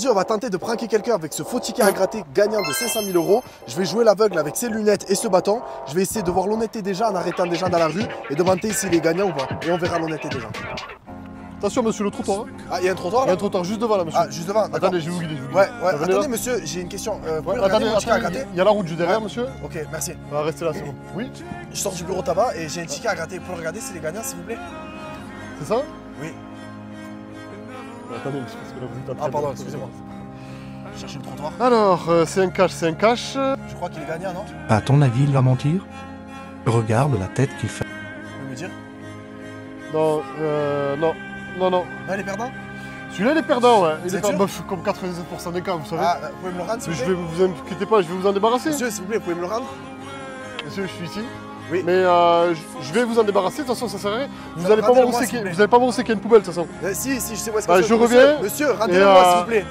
Aujourd'hui, on va tenter de pranker quelqu'un avec ce faux ticket à gratter gagnant de 500 000 euros. Je vais jouer l'aveugle avec ses lunettes et ce bâton. Je vais essayer de voir l'honnêteté des gens en arrêtant des gens dans la rue et demander s'il est gagnant ou pas. Et on verra l'honnêteté des gens. Attention, monsieur, le trottoir. hein. Ah, il y a un trottoir Il y a un trottoir juste devant là, monsieur. Ah, juste devant. Attendez, je vais vous guider. je vais vous Ouais, guider. ouais. Attendez, là. monsieur, j'ai une question. Euh, Ouais, attendez, il y a la route juste derrière, monsieur. Ok, merci. On va rester là, c'est bon. Oui, Je sors du bureau tabac et j'ai un ticket à gratter. Vous pouvez regarder s'il est gagnant, s'il vous plaît c'est ça? Oui. Attendez, monsieur, parce que là, vous êtes en train Ah, de- pardon, excusez-moi. Je cherche le trottoir. Alors, euh, c'est un cash, c'est un cash. Je crois qu'il est gagnant, non? Vous À ton avis, il va mentir? Regarde la tête qu'il fait. pouvez me dire? Non, euh, non, non, non. Non, il est perdant? Celui-là, il est perdant, ouais. Il Vous est êtes perdant, sûr Bah, comme 97% des cas, vous savez. Ah, euh, vous pouvez me le rendre, s'il Mais vous je plaît? vais vous inquiétez pas, je vais vous en débarrasser. Monsieur, s'il vous plaît, vous pouvez me le rendre? Monsieur, je suis ici. Oui. Mais euh, je- vais vous en débarrasser, de toute façon, ça sert à rien. Vous Ça, allez pas s'il qu'il y a une poubelle, de toute façon. Euh, Si, si, je sais où est-ce que Bah, je Monsieur, reviens. Monsieur, rendez-le-moi, euh, s'il vous plaît.